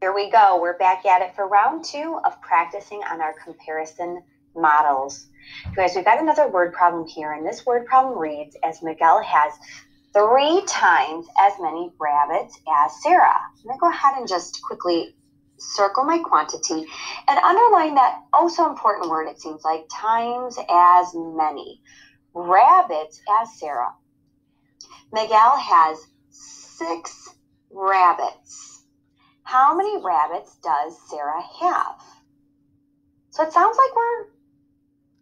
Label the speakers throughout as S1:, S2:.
S1: Here we go. We're back at it for round two of practicing on our comparison models. You guys, we've got another word problem here, and this word problem reads as Miguel has three times as many rabbits as Sarah. I'm going to go ahead and just quickly circle my quantity and underline that oh so important word, it seems like, times as many rabbits as Sarah. Miguel has six rabbits. How many rabbits does Sarah have? So it sounds like we're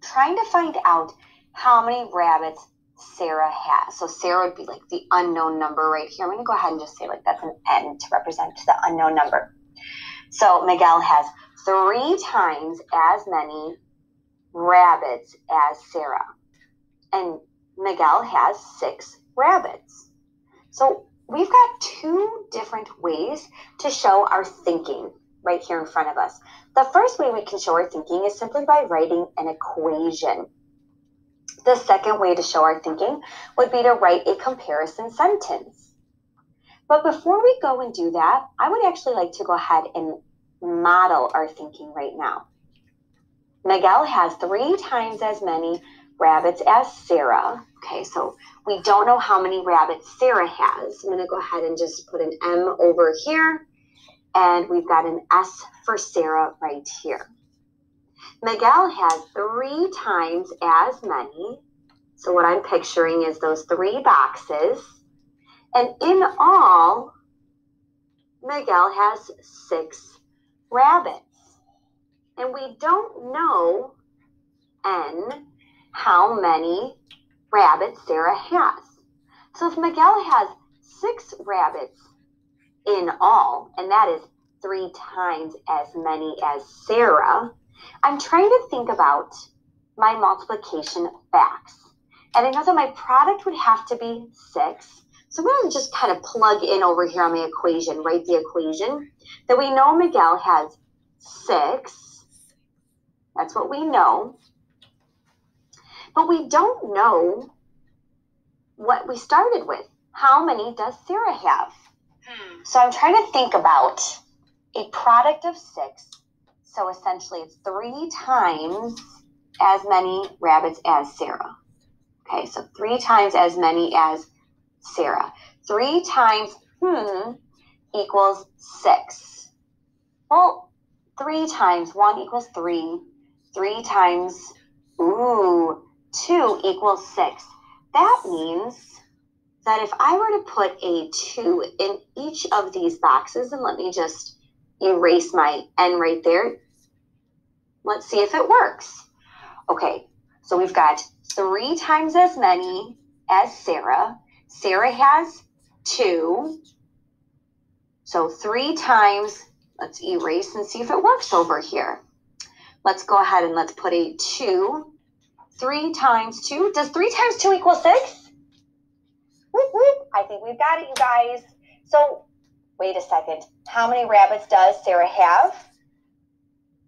S1: trying to find out how many rabbits Sarah has. So Sarah would be like the unknown number right here. I'm going to go ahead and just say like that's an N to represent the unknown number. So Miguel has three times as many rabbits as Sarah. And Miguel has six rabbits. So we've got two different ways to show our thinking right here in front of us. The first way we can show our thinking is simply by writing an equation. The second way to show our thinking would be to write a comparison sentence. But before we go and do that, I would actually like to go ahead and model our thinking right now. Miguel has three times as many rabbits as Sarah. Okay, so we don't know how many rabbits Sarah has. I'm going to go ahead and just put an M over here. And we've got an S for Sarah right here. Miguel has three times as many. So what I'm picturing is those three boxes. And in all, Miguel has six rabbits. And we don't know N how many rabbits Sarah has. So if Miguel has six rabbits in all, and that is three times as many as Sarah, I'm trying to think about my multiplication facts. And I know that my product would have to be six. So I'm going to just kind of plug in over here on my equation, write the equation that we know Miguel has six. That's what we know. But we don't know what we started with. How many does Sarah have? Hmm. So I'm trying to think about a product of six. So essentially, it's three times as many rabbits as Sarah. Okay, so three times as many as Sarah. Three times hmm equals six. Well, three times one equals three. Three times, ooh, 2 equals 6. That means that if I were to put a 2 in each of these boxes, and let me just erase my n right there. Let's see if it works. Okay, so we've got 3 times as many as Sarah. Sarah has 2. So 3 times, let's erase and see if it works over here. Let's go ahead and let's put a 2 3 times 2. Does 3 times 2 equal 6? Whoop, whoop. I think we've got it, you guys. So, wait a second. How many rabbits does Sarah have?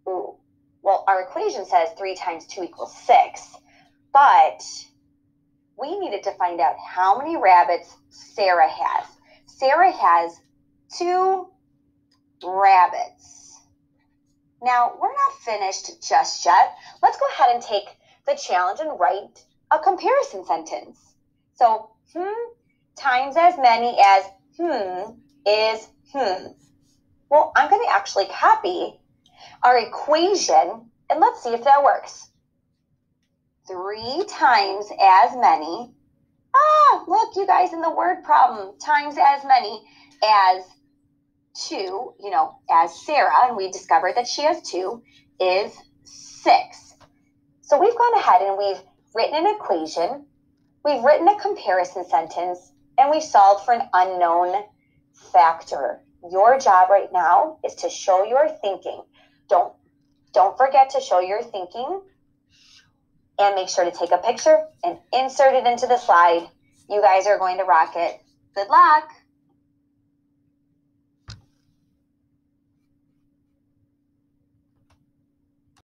S1: Ooh. Well, our equation says 3 times 2 equals 6. But we needed to find out how many rabbits Sarah has. Sarah has two rabbits. Now, we're not finished just yet. Let's go ahead and take the challenge and write a comparison sentence. So, hmm times as many as hmm is hmm. Well, I'm going to actually copy our equation and let's see if that works. Three times as many. Ah, look, you guys in the word problem. Times as many as two, you know, as Sarah, and we discovered that she has two, is six. Ahead and we've written an equation, we've written a comparison sentence, and we've solved for an unknown factor. Your job right now is to show your thinking. Don't don't forget to show your thinking and make sure to take a picture and insert it into the slide. You guys are going to rock it. Good luck.